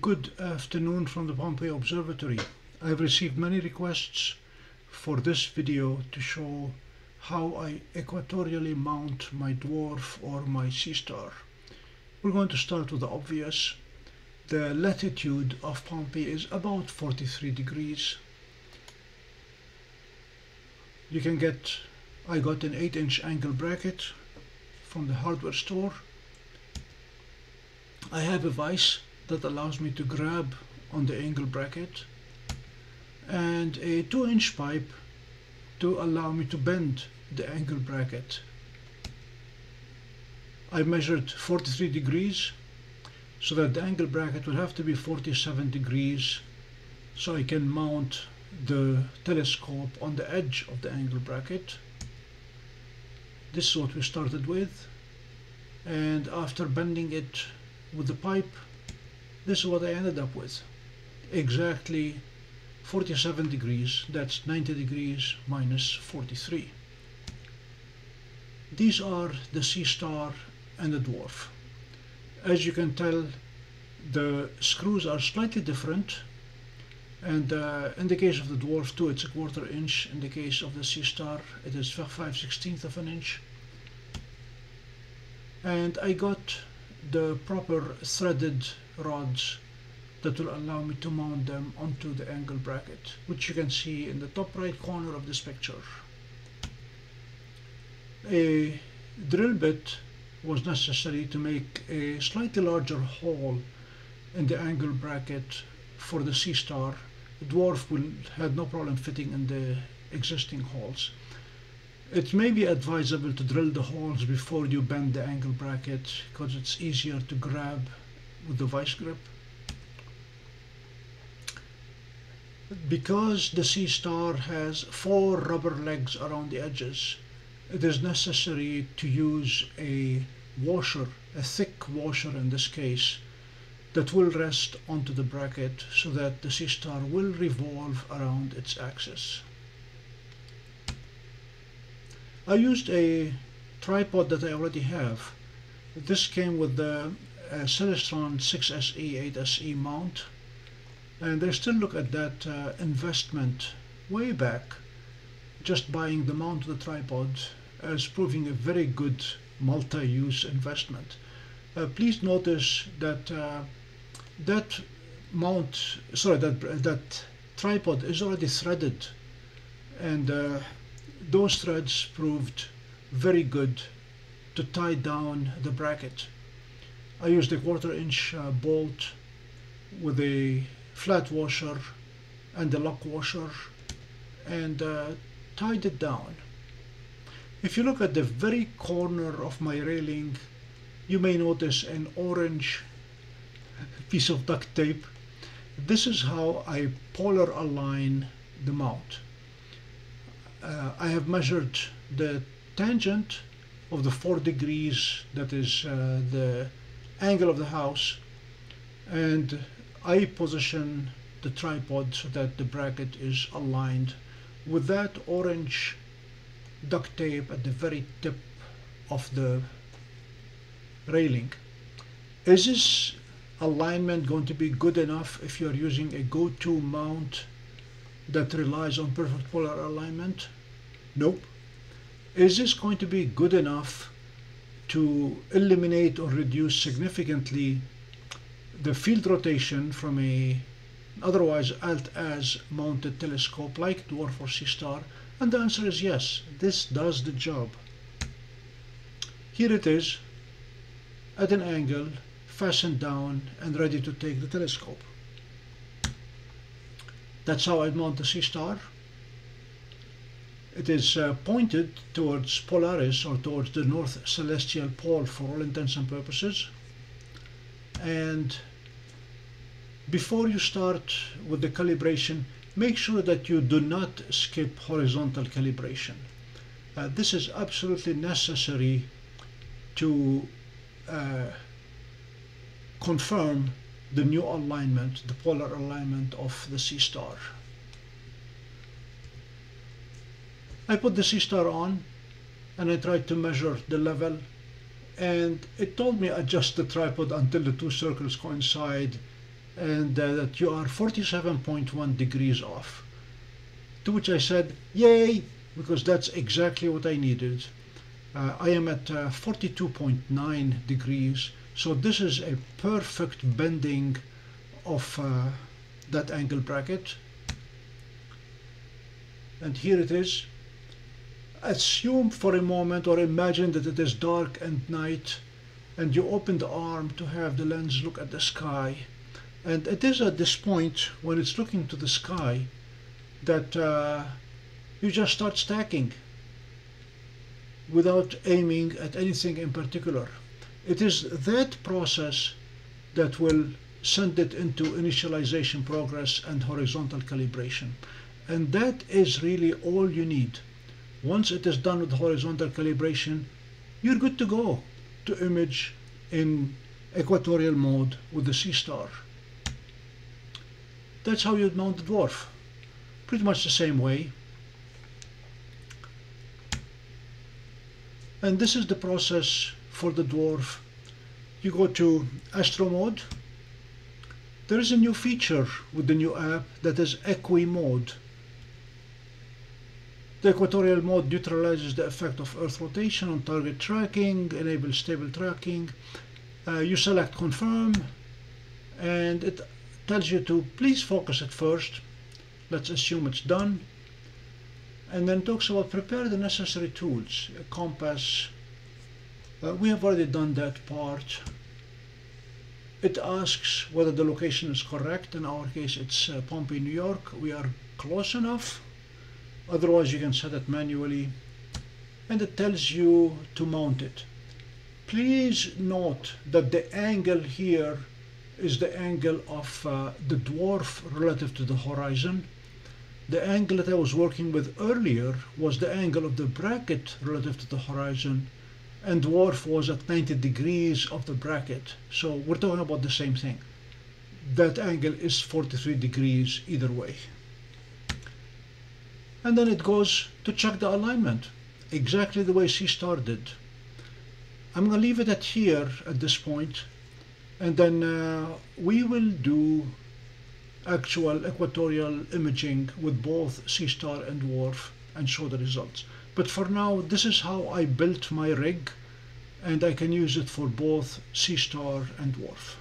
Good afternoon from the Pompey Observatory. I've received many requests for this video to show how I equatorially mount my dwarf or my Seestar. We're going to start with the obvious. The latitude of Pompey is about 43 degrees. You can get, I got an 8 inch angle bracket from the hardware store. I have a vise that allows me to grab on the angle bracket and a 2 inch pipe to allow me to bend the angle bracket. I measured 43 degrees so that the angle bracket will have to be 47 degrees so I can mount the telescope on the edge of the angle bracket. This is what we started with and after bending it with the pipe this is what I ended up with. Exactly 47 degrees that's 90 degrees minus 43 these are the Seestar and the dwarf. As you can tell the screws are slightly different and uh, in the case of the dwarf too it's a quarter inch. In the case of the Seestar it is 5 16th of an inch. And I got the proper threaded rods that will allow me to mount them onto the angle bracket which you can see in the top right corner of this picture. A drill bit was necessary to make a slightly larger hole in the angle bracket for the Seestar. The dwarf will had no problem fitting in the existing holes. It may be advisable to drill the holes before you bend the angle bracket because it's easier to grab with the vice grip. Because the Seestar has four rubber legs around the edges, it is necessary to use a washer, a thick washer in this case, that will rest onto the bracket so that the Seestar will revolve around its axis. I used a tripod that I already have. This came with the uh, Celestron 6SE 8SE mount and I still look at that uh, investment way back just buying the mount of the tripod as proving a very good multi-use investment. Uh, please notice that uh, that mount, sorry, that, that tripod is already threaded and uh, those threads proved very good to tie down the bracket. I used a quarter inch uh, bolt with a flat washer and a lock washer and uh, tied it down. If you look at the very corner of my railing you may notice an orange piece of duct tape. This is how I polar align the mount. Uh, I have measured the tangent of the 4 degrees that is uh, the angle of the house and I position the tripod so that the bracket is aligned with that orange duct tape at the very tip of the railing. Is this alignment going to be good enough if you're using a go-to mount that relies on perfect polar alignment? Nope. Is this going to be good enough to eliminate or reduce significantly the field rotation from a otherwise alt-az mounted telescope like Dwarf or Seestar? And the answer is yes, this does the job. Here it is at an angle, fastened down and ready to take the telescope. That's how I'd mount the Seestar. It is uh, pointed towards Polaris or towards the North Celestial Pole for all intents and purposes. And before you start with the calibration, make sure that you do not skip horizontal calibration. Uh, this is absolutely necessary to uh, confirm the new alignment, the polar alignment of the Seestar. I put the Seestar on and I tried to measure the level and it told me adjust the tripod until the two circles coincide and uh, that you are 47.1 degrees off. To which I said, yay, because that's exactly what I needed. Uh, I am at uh, 42.9 degrees, so this is a perfect bending of uh, that angle bracket. And here it is. Assume for a moment or imagine that it is dark and night and you open the arm to have the lens look at the sky. And it is at this point when it's looking to the sky that uh, you just start stacking without aiming at anything in particular. It is that process that will send it into initialization progress and horizontal calibration. And that is really all you need. Once it is done with horizontal calibration, you're good to go to image in equatorial mode with the Seestar. That's how you'd mount the dwarf. Pretty much the same way. And this is the process for the dwarf. You go to Astro mode. There is a new feature with the new app that is Equi mode. The equatorial mode neutralizes the effect of Earth rotation on target tracking, enables stable tracking. Uh, you select confirm and it tells you to please focus at first. Let's assume it's done. And then talks about prepare the necessary tools, a compass. Uh, we have already done that part. It asks whether the location is correct. In our case, it's uh, Pompey, New York. We are close enough otherwise you can set it manually and it tells you to mount it please note that the angle here is the angle of uh, the dwarf relative to the horizon the angle that I was working with earlier was the angle of the bracket relative to the horizon and dwarf was at 90 degrees of the bracket so we're talking about the same thing that angle is 43 degrees either way and then it goes to check the alignment exactly the way she started. I'm going to leave it at here at this point and then uh, we will do actual equatorial imaging with both Seestar and dwarf and show the results. But for now, this is how I built my rig and I can use it for both Seestar and dwarf.